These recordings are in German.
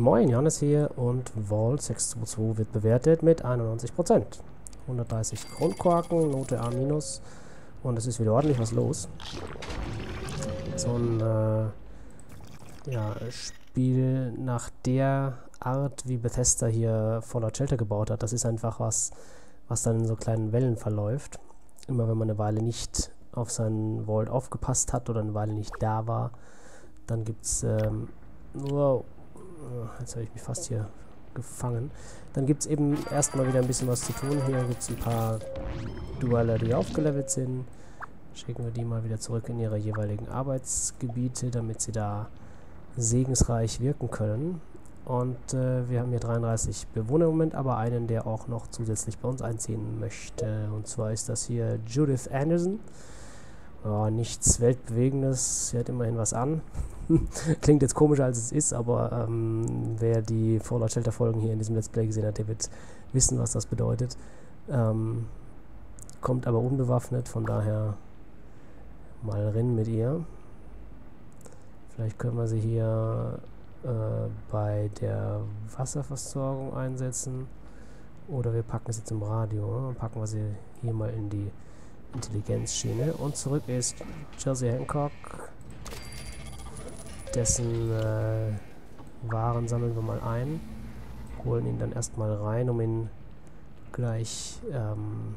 Moin, Johannes hier und Vault 622 wird bewertet mit 91%. 130 Grundkorken, Note A- und es ist wieder ordentlich was los. So ein äh, ja, Spiel nach der Art, wie Bethesda hier Fallout Shelter gebaut hat, das ist einfach was, was dann in so kleinen Wellen verläuft. Immer wenn man eine Weile nicht auf seinen Vault aufgepasst hat oder eine Weile nicht da war, dann gibt es, ähm, wow, jetzt habe ich mich fast hier gefangen. Dann gibt es eben erstmal wieder ein bisschen was zu tun. Hier gibt es ein paar Duelle, die aufgelevelt sind. Schicken wir die mal wieder zurück in ihre jeweiligen Arbeitsgebiete, damit sie da segensreich wirken können. Und äh, wir haben hier 33 Bewohner im Moment, aber einen, der auch noch zusätzlich bei uns einziehen möchte. Und zwar ist das hier Judith Anderson. Oh, nichts Weltbewegendes, sie hat immerhin was an. Klingt jetzt komischer als es ist, aber ähm, wer die Fallout Shelter Folgen hier in diesem Let's Play gesehen hat, der wird wissen, was das bedeutet. Ähm, kommt aber unbewaffnet, von daher mal rennen mit ihr. Vielleicht können wir sie hier äh, bei der Wasserversorgung einsetzen. Oder wir packen sie zum Radio. Dann packen wir sie hier mal in die Intelligenzschiene. Und zurück ist Chelsea Hancock. Dessen äh, Waren sammeln wir mal ein. Holen ihn dann erstmal rein, um ihn gleich... Ähm,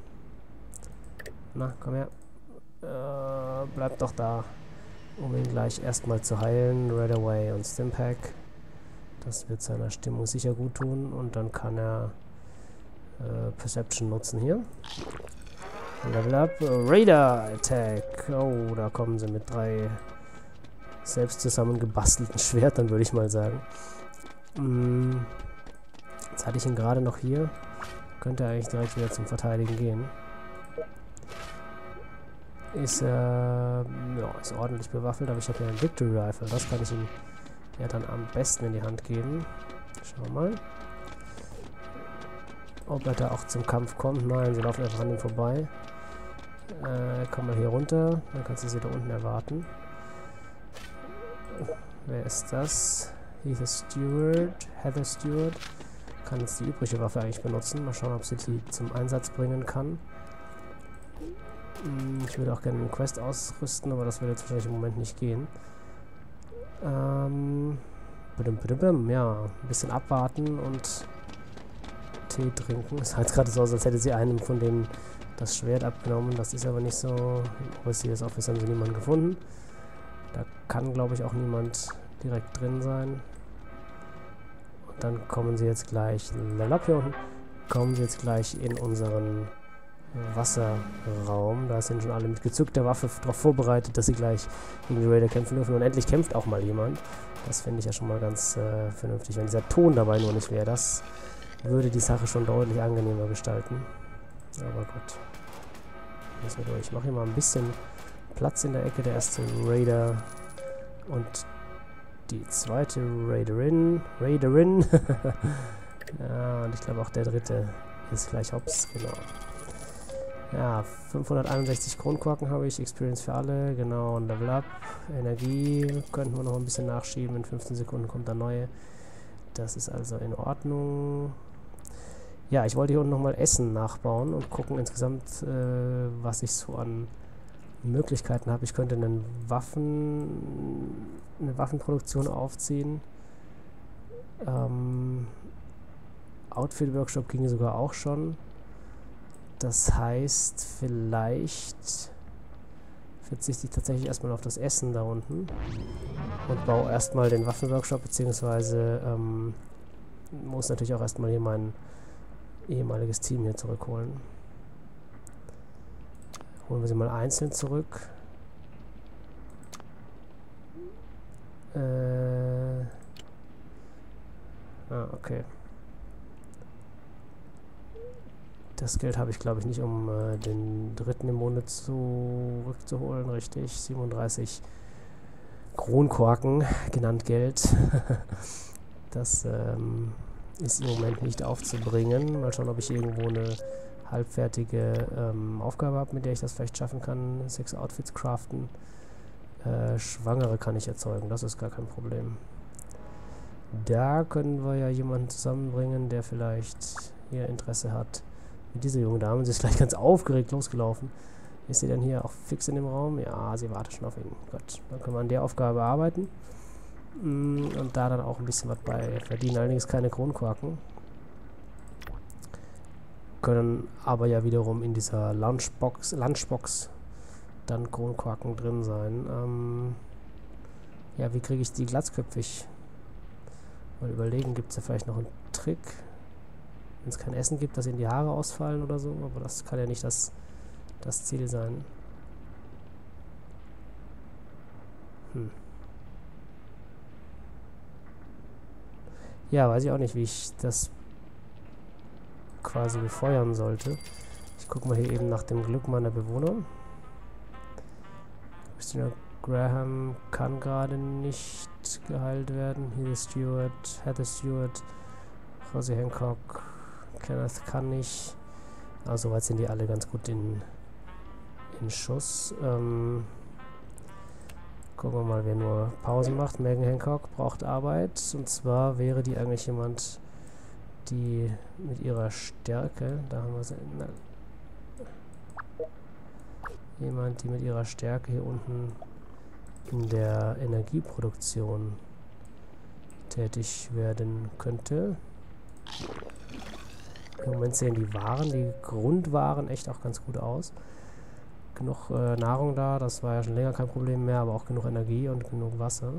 na, komm her. Äh, bleib doch da. Um ihn gleich erstmal zu heilen. Red Away und Stimpack. Das wird seiner Stimmung sicher gut tun. Und dann kann er äh, Perception nutzen hier. Level up. Raider Attack. Oh, da kommen sie mit drei selbst zusammengebastelten Schwertern, würde ich mal sagen. Mm. Jetzt hatte ich ihn gerade noch hier. Könnte eigentlich direkt wieder zum Verteidigen gehen. Ist, äh, ja, ist ordentlich bewaffnet, aber ich habe ja ein Victory Rifle. Das kann ich ihm ja dann am besten in die Hand geben. Schauen wir mal. Ob er da auch zum Kampf kommt. Nein, sie laufen einfach an ihm vorbei. Äh, komm mal hier runter. Dann kannst du sie da unten erwarten. Wer ist das? Heather Stewart. Heather Stewart. Kann jetzt die übrige Waffe eigentlich benutzen. Mal schauen, ob sie die zum Einsatz bringen kann. Hm, ich würde auch gerne einen Quest ausrüsten, aber das würde jetzt wahrscheinlich im Moment nicht gehen. Ähm. Ja, ein bisschen abwarten und Tee trinken. Es sah jetzt gerade so aus, als hätte sie einem von denen das Schwert abgenommen. Das ist aber nicht so. OSCS Office haben sie niemanden gefunden. Da kann, glaube ich, auch niemand direkt drin sein. Und dann kommen sie jetzt gleich. Unten. Kommen sie jetzt gleich in unseren Wasserraum. Da sind schon alle mit gezückter Waffe darauf vorbereitet, dass sie gleich gegen die Raider kämpfen dürfen. Und endlich kämpft auch mal jemand. Das finde ich ja schon mal ganz äh, vernünftig. Wenn dieser Ton dabei nur nicht wäre, das würde die Sache schon deutlich angenehmer gestalten. Aber gut. Müssen wir durch. Ich mache hier mal ein bisschen Platz in der Ecke. Der erste Raider und die zweite Raiderin. Raiderin. ja, und ich glaube auch der dritte ist gleich hops. Genau. Ja, 561 Kronkorken habe ich, Experience für alle, genau, und Level Up. Energie könnten wir noch ein bisschen nachschieben, in 15 Sekunden kommt der neue. Das ist also in Ordnung. Ja, ich wollte hier unten nochmal Essen nachbauen und gucken insgesamt, äh, was ich so an Möglichkeiten habe. Ich könnte einen Waffen, eine Waffenproduktion aufziehen. Ähm, Outfit-Workshop ging sogar auch schon. Das heißt, vielleicht verzichte ich tatsächlich erstmal auf das Essen da unten und baue erstmal den Waffenworkshop, beziehungsweise ähm, muss natürlich auch erstmal hier mein ehemaliges Team hier zurückholen. Holen wir sie mal einzeln zurück. Äh ah, okay. Das Geld habe ich, glaube ich, nicht, um äh, den dritten im Monat zurückzuholen. Richtig, 37 Kronkorken, genannt Geld. das ähm, ist im Moment nicht aufzubringen. Mal schauen, ob ich irgendwo eine halbfertige ähm, Aufgabe habe, mit der ich das vielleicht schaffen kann. Sechs Outfits craften. Äh, Schwangere kann ich erzeugen, das ist gar kein Problem. Da können wir ja jemanden zusammenbringen, der vielleicht hier Interesse hat. Mit dieser jungen Dame, sie ist gleich ganz aufgeregt losgelaufen. Ist sie denn hier auch fix in dem Raum? Ja, sie wartet schon auf ihn. Gut, dann können wir an der Aufgabe arbeiten. Und da dann auch ein bisschen was bei verdienen. Allerdings keine Kronkorken. Können aber ja wiederum in dieser Lunchbox, Lunchbox dann Kronkorken drin sein. Ähm ja, wie kriege ich die glatzköpfig? Mal überlegen, gibt es da vielleicht noch einen Trick? Wenn es kein Essen gibt, dass ihnen die Haare ausfallen oder so. Aber das kann ja nicht das, das Ziel sein. Hm. Ja, weiß ich auch nicht, wie ich das quasi befeuern sollte. Ich gucke mal hier eben nach dem Glück meiner Bewohner. Christina Graham kann gerade nicht geheilt werden. Heather Stewart, Heather Stewart, Rosie Hancock, Kenneth kann nicht. Also soweit sind die alle ganz gut in, in Schuss. Ähm, gucken wir mal, wer nur Pausen macht. Megan Hancock braucht Arbeit. Und zwar wäre die eigentlich jemand, die mit ihrer Stärke, da haben wir sie, na, jemand, die mit ihrer Stärke hier unten in der Energieproduktion tätig werden könnte. Im Moment sehen die Waren, die Grundwaren echt auch ganz gut aus. Genug äh, Nahrung da, das war ja schon länger kein Problem mehr, aber auch genug Energie und genug Wasser.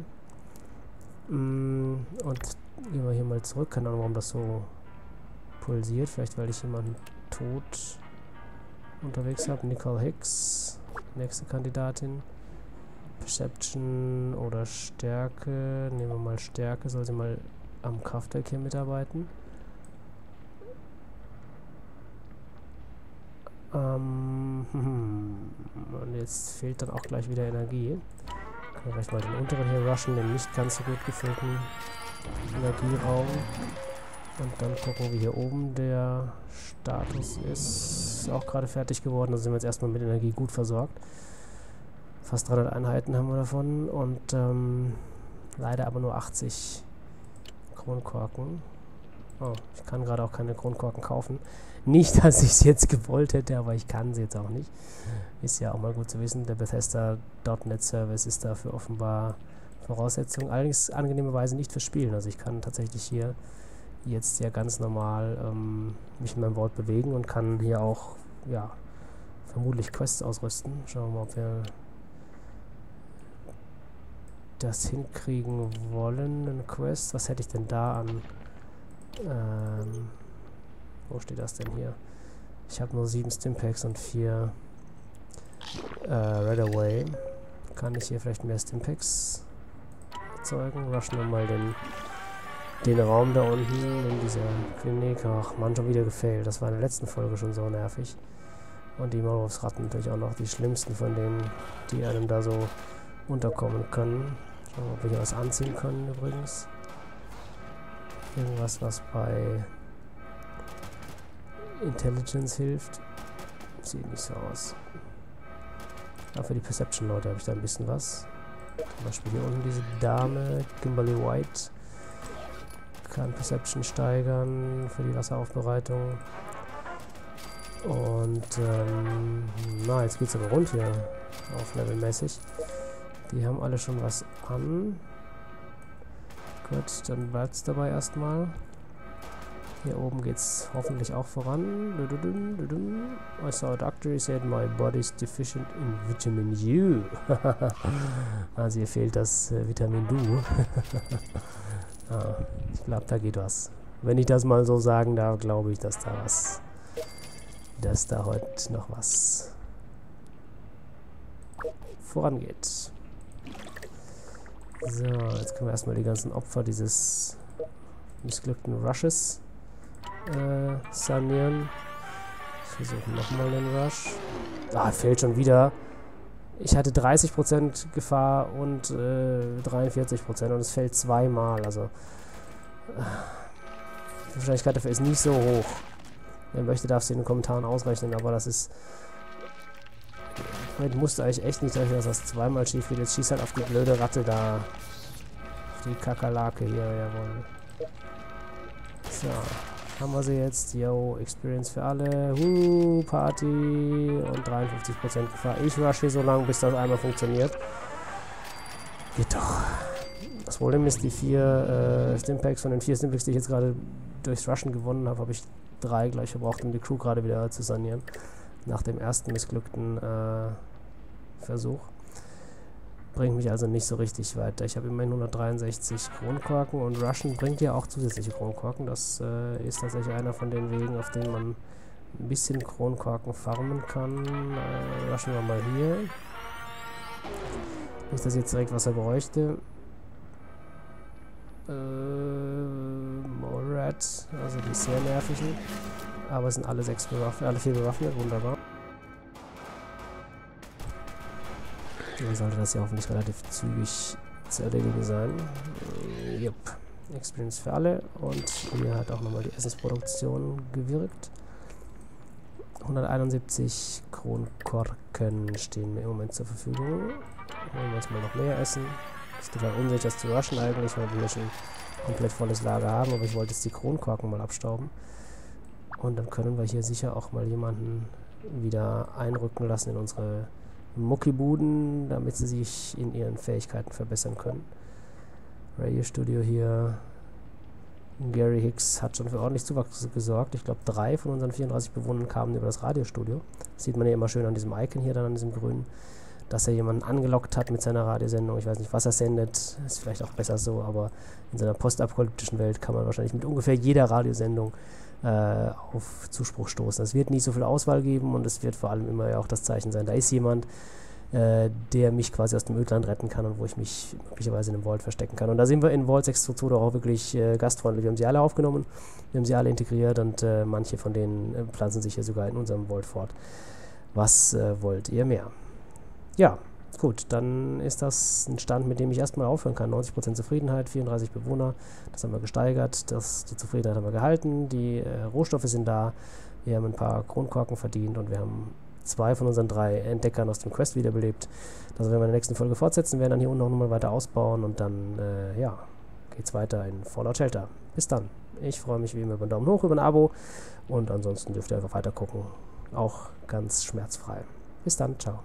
Mm, und gehen wir hier mal zurück, keine Ahnung, warum das so pulsiert. Vielleicht, weil ich jemanden tot unterwegs habe. Nicole Hicks, nächste Kandidatin. Perception oder Stärke. Nehmen wir mal Stärke, soll sie mal am Kraftwerk hier mitarbeiten. Ähm, jetzt fehlt dann auch gleich wieder Energie. Können wir gleich mal den unteren hier rushen, den nicht ganz so gut gefüllten Energieraum. Und dann gucken, wie hier oben der Status ist. Ist auch gerade fertig geworden, also sind wir jetzt erstmal mit Energie gut versorgt. Fast 300 Einheiten haben wir davon und ähm, leider aber nur 80 Kronkorken. Oh, ich kann gerade auch keine Kronkorken kaufen. Nicht, dass ich es jetzt gewollt hätte, aber ich kann sie jetzt auch nicht. Ist ja auch mal gut zu wissen. Der Bethesda.NET Service ist dafür offenbar Voraussetzung. Allerdings angenehmerweise nicht für Spielen. Also ich kann tatsächlich hier jetzt ja ganz normal ähm, mich in meinem Wort bewegen und kann hier auch, ja, vermutlich Quests ausrüsten. Schauen wir mal, ob wir das hinkriegen wollen. Ein Quest, was hätte ich denn da an... Ähm, wo steht das denn hier? Ich habe nur sieben Stimpaks und vier äh, Red Away. Kann ich hier vielleicht mehr Stimpaks erzeugen? Rushen wir mal den, den Raum da unten in dieser Klinik. Ach man, schon wieder gefailt. Das war in der letzten Folge schon so nervig. Und die Maulwurfsratten natürlich auch noch die schlimmsten von denen, die einem da so unterkommen können. Schauen wir mal, ob wir hier was anziehen können übrigens. Irgendwas, was bei Intelligence hilft. Sieht nicht so aus. Aber für die Perception-Leute habe ich da ein bisschen was. Zum Beispiel hier unten diese Dame, Kimberly White. Kann Perception steigern für die Wasseraufbereitung. Und, ähm, na, jetzt geht es aber rund hier. Auf Levelmäßig. Die haben alle schon was an. Gut, dann bleibt es dabei erstmal. Hier oben geht's hoffentlich auch voran. I saw a doctor, he said my body's deficient in vitamin U. also hier fehlt das äh, Vitamin Du. ah, ich glaube, da geht was. Wenn ich das mal so sagen darf, glaube ich, dass da was, dass da heute noch was vorangeht. So, jetzt können wir erstmal die ganzen Opfer dieses missglückten Rushes äh, sanieren. Ich versuche nochmal den Rush. Ah, fehlt schon wieder. Ich hatte 30% Gefahr und äh, 43% und es fällt zweimal. Also äh, die Wahrscheinlichkeit dafür ist nicht so hoch. Wer möchte, darf es in den Kommentaren ausrechnen, aber das ist... Ich musste eigentlich echt nicht rechnen, dass das zweimal schief geht. Jetzt schießt halt auf die blöde Ratte da. Auf die Kakerlake hier, jawohl. So, haben wir sie jetzt. Yo, Experience für alle. Huh, Party. Und 53% Gefahr. Ich rush hier so lange, bis das einmal funktioniert. Geht doch. Das Problem ist, die vier äh, Stimpacks von den vier Stimpacks, die ich jetzt gerade durchs Rushen gewonnen habe, habe ich drei gleich verbraucht, um die Crew gerade wieder zu sanieren. Nach dem ersten missglückten äh, Versuch. Bringt mich also nicht so richtig weiter. Ich habe immerhin 163 Kronkorken und Rushen bringt ja auch zusätzliche Kronkorken. Das äh, ist tatsächlich einer von den Wegen, auf denen man ein bisschen Kronkorken farmen kann. Äh, rushen wir mal hier. Nicht, dass ich jetzt direkt was er bräuchte. Äh, Morad, also die sehr nervigen. Aber sind alle sechs bewaffnet, alle vier bewaffnet, wunderbar. Dann sollte das ja hoffentlich relativ zügig zu erledigen sein. Äh, jupp. Experience für alle. Und hier hat auch nochmal die Essensproduktion gewirkt. 171 Kronkorken stehen mir im Moment zur Verfügung. Holen wir uns mal noch mehr Essen. Ist total unsicher, das zu rushen eigentlich, weil wir hier schon komplett volles Lager haben. Aber ich wollte jetzt die Kronkorken mal abstauben. Und dann können wir hier sicher auch mal jemanden wieder einrücken lassen in unsere Muckibuden, damit sie sich in ihren Fähigkeiten verbessern können. Radio Studio hier. Gary Hicks hat schon für ordentlich Zuwachs gesorgt. Ich glaube, drei von unseren 34 Bewohnern kamen über das Radiostudio. Das sieht man ja immer schön an diesem Icon hier, dann an diesem grünen, dass er jemanden angelockt hat mit seiner Radiosendung. Ich weiß nicht, was er sendet. Ist vielleicht auch besser so, aber in seiner postapokalyptischen Welt kann man wahrscheinlich mit ungefähr jeder Radiosendung äh, auf Zuspruch stoßen. Es wird nie so viel Auswahl geben und es wird vor allem immer ja auch das Zeichen sein, da ist jemand, äh, der mich quasi aus dem Ödland retten kann und wo ich mich möglicherweise in einem Vault verstecken kann. Und da sind wir in Vault 622 doch auch wirklich äh, gastfreundlich. Wir haben sie alle aufgenommen, wir haben sie alle integriert und äh, manche von denen äh, pflanzen sich hier sogar in unserem Vault fort. Was äh, wollt ihr mehr? Ja, Gut, dann ist das ein Stand, mit dem ich erstmal aufhören kann. 90% Zufriedenheit, 34 Bewohner, das haben wir gesteigert, das, die Zufriedenheit haben wir gehalten, die äh, Rohstoffe sind da, wir haben ein paar Kronkorken verdient und wir haben zwei von unseren drei Entdeckern aus dem Quest wiederbelebt. Das werden wir in der nächsten Folge fortsetzen, werden dann hier unten noch mal weiter ausbauen und dann, äh, ja, geht's weiter in Fallout Shelter. Bis dann. Ich freue mich wie immer über einen Daumen hoch, über ein Abo und ansonsten dürft ihr einfach weiter gucken. Auch ganz schmerzfrei. Bis dann, ciao.